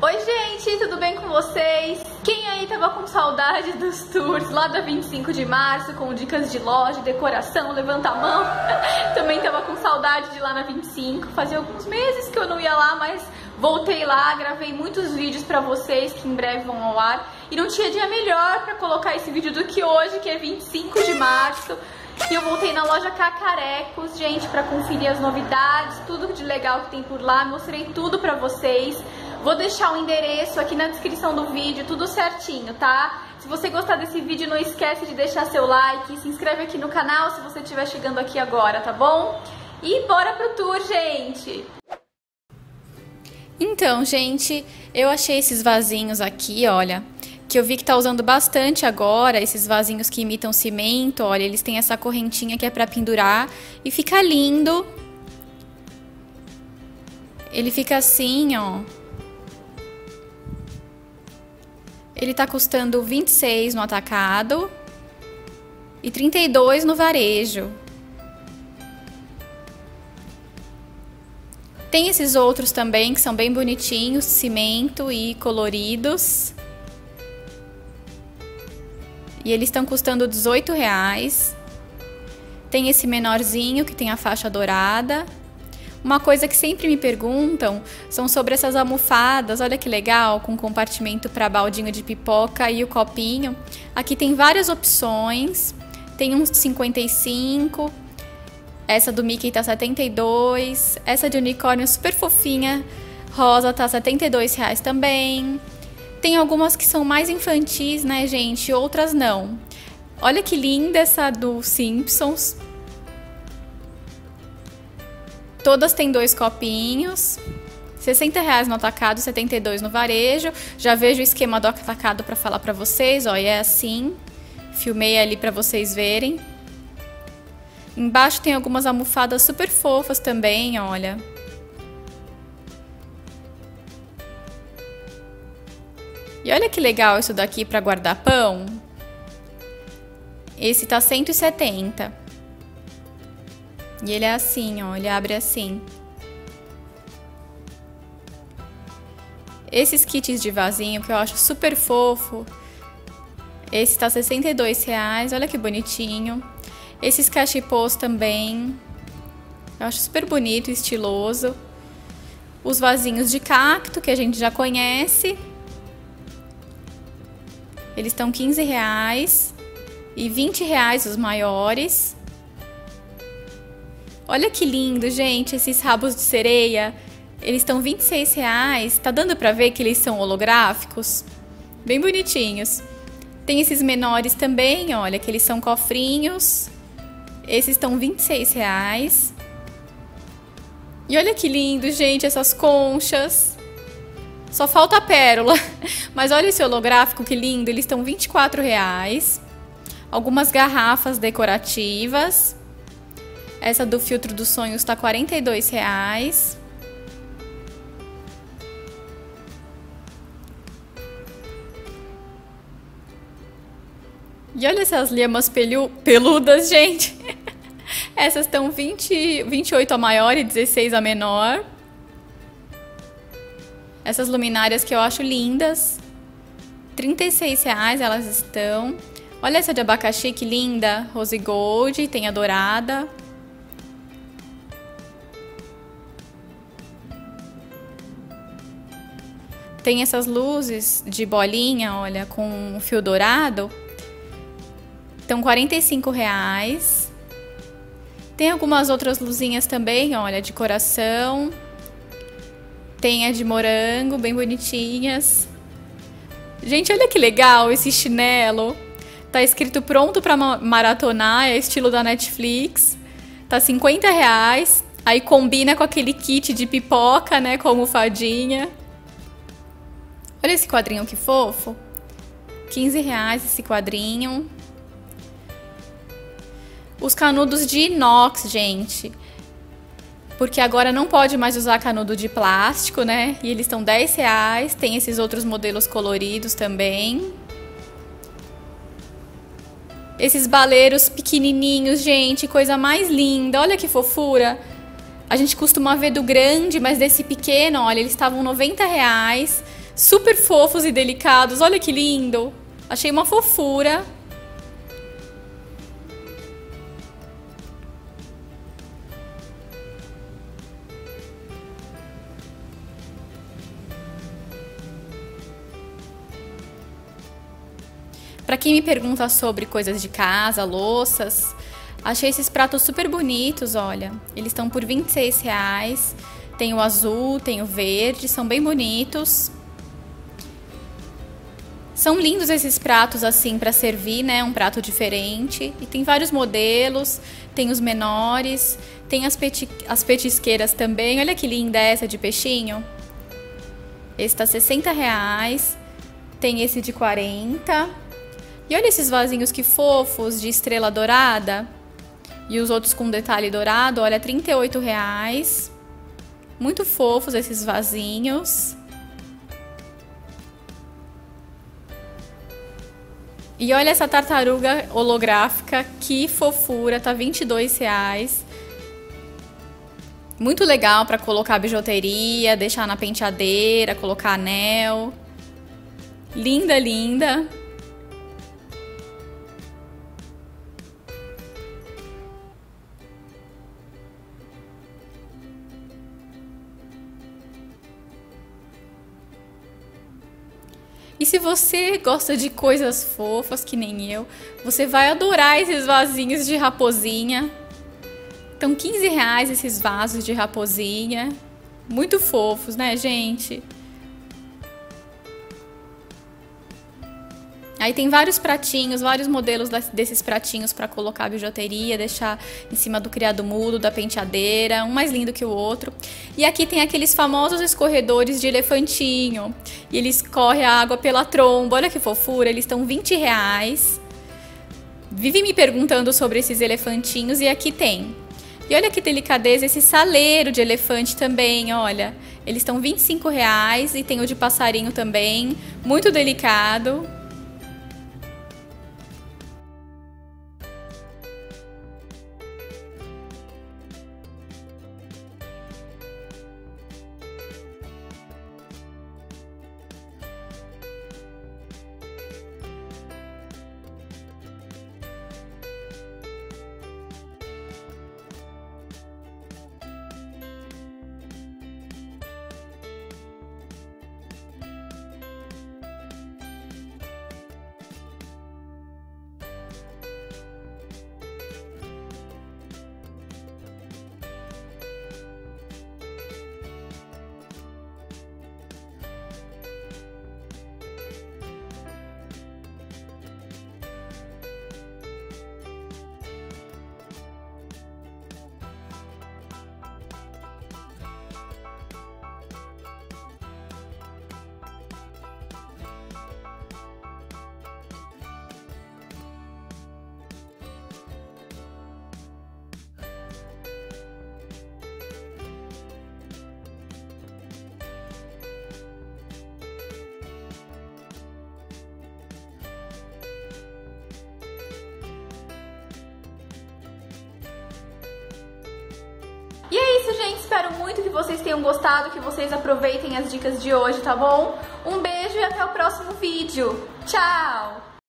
Oi gente, tudo bem com vocês? Quem aí tava com saudade dos tours lá da 25 de março com dicas de loja, decoração, levanta a mão? Também tava com saudade de lá na 25, fazia alguns meses que eu não ia lá, mas voltei lá, gravei muitos vídeos pra vocês que em breve vão ao ar e não tinha dia melhor pra colocar esse vídeo do que hoje, que é 25 de março. E eu voltei na loja Cacarecos, gente, pra conferir as novidades, tudo de legal que tem por lá, mostrei tudo pra vocês. Vou deixar o endereço aqui na descrição do vídeo, tudo certinho, tá? Se você gostar desse vídeo, não esquece de deixar seu like, se inscreve aqui no canal se você estiver chegando aqui agora, tá bom? E bora pro tour, gente! Então, gente, eu achei esses vasinhos aqui, olha, que eu vi que tá usando bastante agora, esses vasinhos que imitam cimento, olha, eles têm essa correntinha que é pra pendurar e fica lindo. Ele fica assim, ó, Ele tá custando 26 no atacado e 32 no varejo. Tem esses outros também que são bem bonitinhos, cimento e coloridos. E eles estão custando 18 reais. Tem esse menorzinho que tem a faixa dourada uma coisa que sempre me perguntam são sobre essas almofadas. Olha que legal, com compartimento para baldinho de pipoca e o copinho. Aqui tem várias opções. Tem uns 55. Essa do Mickey tá 72. Essa de unicórnio super fofinha, rosa tá 72 reais também. Tem algumas que são mais infantis, né, gente? Outras não. Olha que linda essa do Simpsons. Todas têm dois copinhos. 60 reais no atacado, 72 no varejo. Já vejo o esquema do atacado para falar para vocês, ó, e é assim. Filmei ali para vocês verem. Embaixo tem algumas almofadas super fofas também, olha. E olha que legal isso daqui para guardar pão. Esse tá 170. E ele é assim, ó, ele abre assim. Esses kits de vasinho que eu acho super fofo. Esse tá 62 reais, olha que bonitinho. Esses cachepôs também. Eu acho super bonito, estiloso. Os vasinhos de cacto, que a gente já conhece. Eles estão 15 reais. E 20 reais os maiores. Olha que lindo, gente, esses rabos de sereia. Eles estão 26 reais. Tá dando pra ver que eles são holográficos? Bem bonitinhos. Tem esses menores também, olha, que eles são cofrinhos. Esses estão 26 reais. E olha que lindo, gente, essas conchas. Só falta a pérola. Mas olha esse holográfico, que lindo. Eles estão 24 reais. Algumas garrafas decorativas. Essa do filtro dos sonhos está 42 reais. E olha essas lhamas peludas, gente. Essas estão 20, 28 a maior e 16 a menor. Essas luminárias que eu acho lindas. 36 reais elas estão. Olha essa de abacaxi que linda. Rose Gold, tem a dourada. Tem essas luzes de bolinha, olha, com fio dourado. Então, 45 reais. Tem algumas outras luzinhas também, olha, de coração. Tem a de morango, bem bonitinhas. Gente, olha que legal esse chinelo. Tá escrito pronto para maratonar, é estilo da Netflix. Tá 50 reais. Aí combina com aquele kit de pipoca, né, com almofadinha. Olha esse quadrinho que fofo. 15 reais esse quadrinho. Os canudos de inox, gente. Porque agora não pode mais usar canudo de plástico, né? E eles estão 10 reais. Tem esses outros modelos coloridos também. Esses baleiros pequenininhos, gente, coisa mais linda. Olha que fofura. A gente costuma ver do grande, mas desse pequeno, olha, eles estavam 90 reais. Super fofos e delicados. Olha que lindo. Achei uma fofura. Para quem me pergunta sobre coisas de casa, louças, achei esses pratos super bonitos, olha. Eles estão por 26 reais. Tem o azul, tem o verde, são bem bonitos. São lindos esses pratos assim para servir, né? Um prato diferente. E tem vários modelos, tem os menores, tem as, peti as petisqueiras também. Olha que linda essa de peixinho. Esse tá 60 reais. Tem esse de 40 e olha esses vasinhos que fofos de estrela dourada. E os outros com detalhe dourado, olha, 38 reais. Muito fofos esses vasinhos. E olha essa tartaruga holográfica, que fofura, tá 22 reais. Muito legal para colocar bijuteria, deixar na penteadeira, colocar anel. Linda, linda. E se você gosta de coisas fofas, que nem eu, você vai adorar esses vasinhos de raposinha. Então, 15 reais esses vasos de raposinha. Muito fofos, né, gente? Aí tem vários pratinhos, vários modelos desses pratinhos para colocar a bijuteria, deixar em cima do criado mudo, da penteadeira, um mais lindo que o outro. E aqui tem aqueles famosos escorredores de elefantinho. E eles correm a água pela tromba. Olha que fofura, eles estão 20 reais. Vive me perguntando sobre esses elefantinhos e aqui tem. E olha que delicadeza esse saleiro de elefante também, olha. Eles estão 25 reais e tem o de passarinho também, muito delicado. Espero muito que vocês tenham gostado, que vocês aproveitem as dicas de hoje, tá bom? Um beijo e até o próximo vídeo. Tchau!